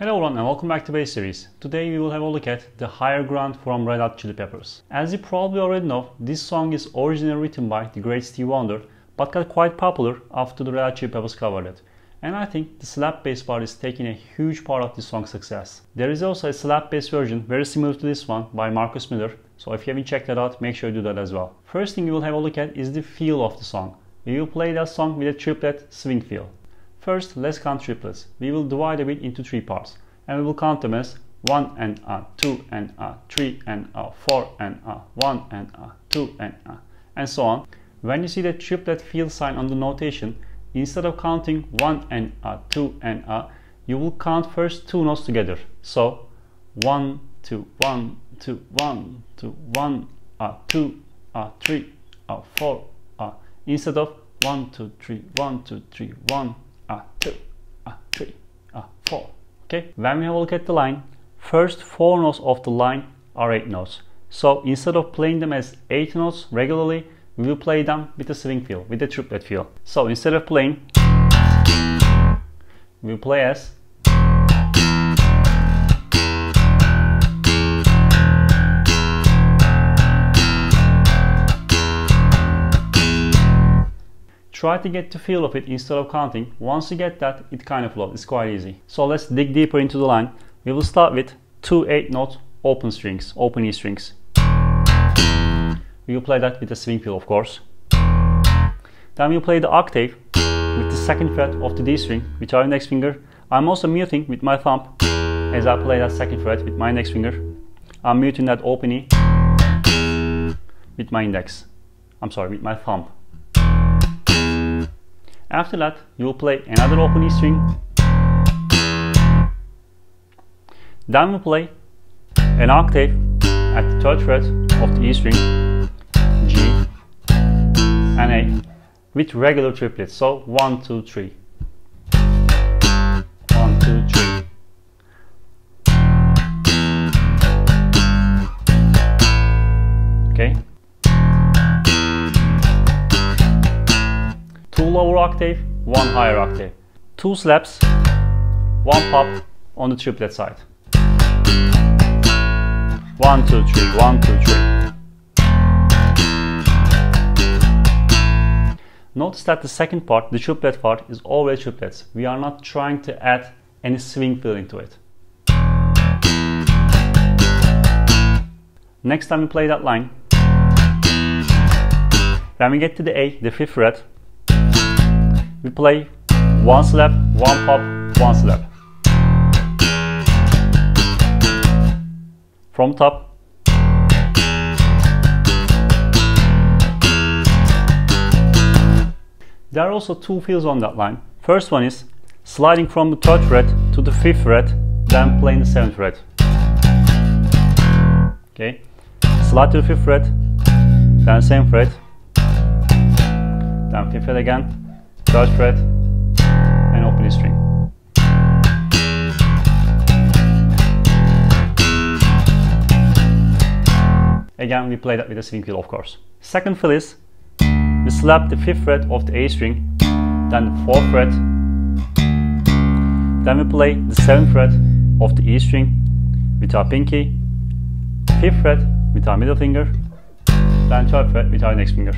everyone and welcome back to Bass Series. Today we will have a look at The Higher Ground from Red Hot Chili Peppers. As you probably already know, this song is originally written by the great Stevie Wonder but got quite popular after the Red Hot Chili Peppers covered it. And I think the slap bass part is taking a huge part of the song's success. There is also a slap bass version very similar to this one by Marcus Miller, so if you haven't checked that out, make sure you do that as well. First thing we will have a look at is the feel of the song. We will play that song with a triplet swing feel. First, let's count triplets. We will divide a bit into three parts, and we will count them as 1 and a, 2 and a, 3 and a, 4 and a, 1 and a, 2 and a, and so on. When you see the triplet field sign on the notation, instead of counting 1 and a, 2 and a, you will count first two notes together. So 1, 2, 1, 2, 1, 2, 1, a, 2, a, 3, a, 4, a, instead of 1, 2, 3, 1, 2, 3, 1, a, 2, a, 3, a, 4. Okay, when we have a look at the line, first four notes of the line are 8 notes. So instead of playing them as 8 notes regularly, we will play them with a swing feel, with a triplet feel. So instead of playing, we play as Try to get the feel of it instead of counting. Once you get that, it kind of flows. It's quite easy. So let's dig deeper into the line. We will start with two 8 note open strings, open E strings. We will play that with a swing feel, of course. Then we'll play the octave with the second fret of the D string with our index finger. I'm also muting with my thumb as I play that second fret with my index finger. I'm muting that open E with my index. I'm sorry, with my thumb. After that, you will play another open E string. Then we play an octave at the third fret of the E string, G, and A, with regular triplets. So one, two, three. One, two, three. Okay. Lower octave, one higher octave. Two slaps, one pop on the triplet side. One, two, three, one, two, three. Notice that the second part, the triplet part, is always triplets. We are not trying to add any swing feel into it. Next time we play that line, when we get to the A, the fifth fret, we play one slap, one pop, one slap. From top. There are also two feels on that line. First one is sliding from the third fret to the fifth fret, then playing the seventh fret. Okay, slide to the fifth fret, then same fret, then fifth fret again, third fret, and open E string. Again, we play that with a swing feel, of course. Second fill is we slap the fifth fret of the A string, then the fourth fret, then we play the seventh fret of the E string with our pinky, fifth fret with our middle finger, then third fret with our index finger.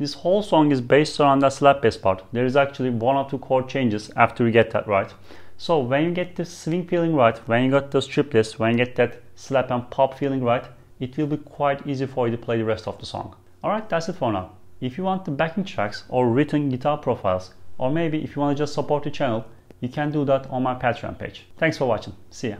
This whole song is based around that slap bass part. There is actually one or two chord changes after you get that right. So when you get the swing feeling right, when you got those triplets, when you get that slap and pop feeling right, it will be quite easy for you to play the rest of the song. Alright, that's it for now. If you want the backing tracks or written Guitar Pro files, or maybe if you want to just support the channel, you can do that on my Patreon page. Thanks for watching. See ya.